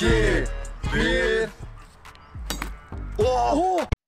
길, 길. 와.